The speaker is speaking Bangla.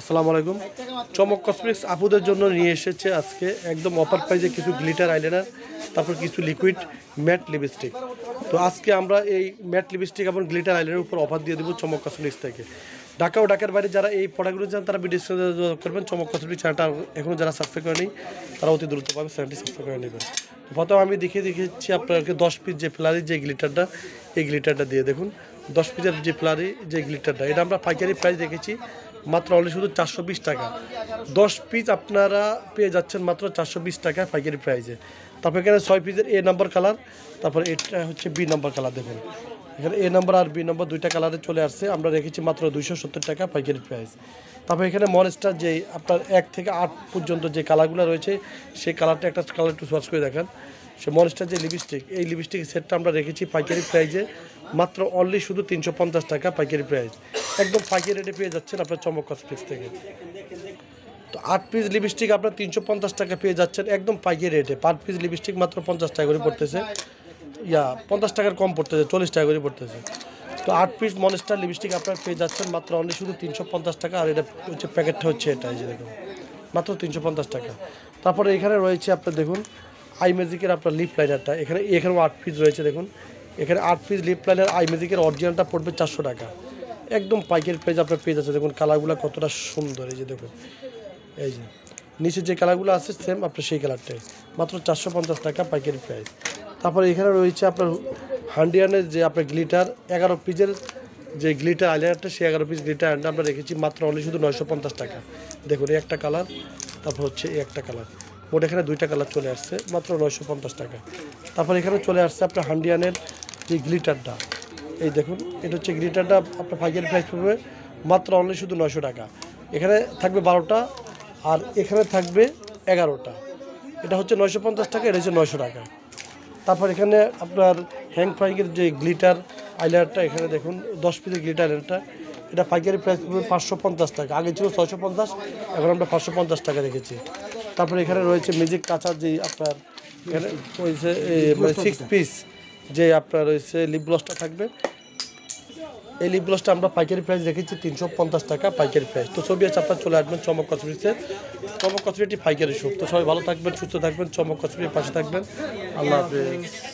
আসসালামু আলাইকুম। চমক কসমেটিক্স আপুদের জন্য নিয়ে এসেছে আজকে একদম অফার প্রাইজে কিছু গ্লিটার আইলাইনার তারপর কিছু লিকুইড ম্যাট লিপস্টিক তো আজকে আমরা এই ম্যাট লিপস্টিক এবং গ্লিটার আইলাইনার উপর অফার দিয়ে দেবো চমক কসমেটিক্স থেকে। ঢাকা ও ঢাকার বাইরে যারা এই প্রোডাক্টগুলো চান, তারা ভিডিও করবেন। চমক কসমেটিক চ্যানেলটা এখনও যারা সাবস্ক্রাইব করেনি, তারা অতি দ্রুত দ্রুতভাবে চ্যানেলটি সাবস্ক্রাইব করে নেবেন। প্রথমে আমি দেখিয়ে দেখিয়েছি আপনাকে দশ পিস যে ফ্লারি যে গ্লিটারটা এই গ্লিটারটা দিয়ে দেখুন। দশ পিসের যে ফ্লারি যে গ্লিটারটা এটা আমরা পাইকারি প্রাইস রেখেছি মাত্র অনলি শুধু চারশো বিশ টাকা। দশ পিস আপনারা পেয়ে যাচ্ছেন মাত্র চারশো বিশ টাকা পাইকারি প্রাইসে তারপর এখানে ছয় পিসের এ নাম্বার কালার তারপর এটা হচ্ছে বি নাম্বার কালার দেখুন। এখানে এ নাম্বার আর বি নাম্বার দুইটা কালারে চলে আসছে, আমরা রেখেছি মাত্র দুইশো সত্তর টাকা পাইকারি প্রাইস তারপর এখানে মনস্টার যে আপনার এক থেকে আট পর্যন্ত যে কালারগুলো রয়েছে, সেই কালারটা একটা কালার একটু সার্চ করে দেখান। সে মনস্টার যে লিপস্টিক এই লিপস্টিক সেটটা আমরা রেখেছি পাইকারি প্রাইজে মাত্র অনলি শুধু তিনশো পঞ্চাশ টাকা পাইকারি প্রাইস একদম পাইকারি রেটে পেয়ে যাচ্ছেন আপনার চমক কসমেটিক্স থেকে। তো আট পিস লিপস্টিক আপনার তিনশো পঞ্চাশ টাকা পেয়ে যাচ্ছেন, একদম পাইকারি রেটে পার পিস লিপস্টিক মাত্র পঞ্চাশ টাকা করে পড়তেছে। ইয়া, পঞ্চাশ টাকার কম পড়তেছে, চল্লিশ টাকা করে পড়তেছে। তো আট পিস মনেস্টার লিপস্টিক আপনার পেয়ে যাচ্ছেন, মাত্র অনলি শুধু তিনশো পঞ্চাশ টাকা, আর এটা হচ্ছে প্যাকেটটা হচ্ছে এটা যে দেখুন। মাত্র তিনশো পঞ্চাশ টাকা। তারপরে এখানে রয়েছে আপনার দেখুন আই ম্যাজিকের আপনার লিপ লাইনারটা এখানে, এখানেও আট পিস রয়েছে দেখুন। এখানে আট পিস লিপ লাইনার আই ম্যাজিকের অরিজিনালটা পড়বে চারশো টাকা। একদম পাইকারি প্রাইস আপনার পেয়ে যাচ্ছে দেখুন কালারগুলো কতটা সুন্দর, এই যে দেখুন। এই যে নিচে যে কালারগুলো আছে সেম আপনার সেই কালারটাই। মাত্র চারশো পঞ্চাশ টাকা পাইকারি প্রাইস তারপরে এখানে রয়েছে আপনার হান্ডিয়ানের যে আপনার গ্লিটার এগারো পিসের যে গ্লিটার আইলাইনারটা সেই এগারো পিস গ্লিটার আইলাইনার আমরা রেখেছি মাত্র অনলি শুধু নয়শো পঞ্চাশ টাকা। দেখুন, এই একটা কালার, তারপর হচ্ছে এই একটা কালার। মোট এখানে দুইটা কালার চলে আসছে, মাত্র নয়শো পঞ্চাশ টাকা। তারপর এখানে চলে আসছে আপনার হান্ডিয়ানের যে গ্লিটারটা এই দেখুন, এটা হচ্ছে গ্লিটারটা আপনার পাইকারি প্রাইস পড়বে মাত্র অনলি শুধু নয়শো টাকা। এখানে থাকবে বারোটা, আর এখানে থাকবে এগারোটা। এটা হচ্ছে নয়শো পঞ্চাশ টাকা, এটা হচ্ছে নয়শো টাকা। তারপর এখানে আপনার হ্যাং ফ্রাইংয়ের যে গ্লিটার আইলাইনারটা এখানে দেখুন, দশ পিসের গ্লিটার আইলাইনারটা এটা পাইকারি প্রাইস পড়বে পাঁচশো পঞ্চাশ টাকা। আগে ছিল ছয়শো পঞ্চাশ, এখন আমরা পাঁচশো পঞ্চাশ টাকা রেখেছি। তারপরে এখানে রয়েছে মিউজিক কাঁচার যে আপনার, এখানে রয়েছে মানে সিক্স পিস যে আপনার রয়েছে লিপ গ্লসটা থাকবে। এই লিপ গ্লসটা আমরা পাইকারি প্রাইস দেখেছি তিনশো পঞ্চাশ টাকা পাইকারি প্রাইস তো ছবি আছে, আপনার চলে আসবেন চমক কসমেটিক্সের চমক কসমেটিক পাইকারি শপ তো সবাই ভালো থাকবেন, সুস্থ থাকবেন, চমক কসমেটিক পাশে থাকবেন। আল্লাহ হাফেজ।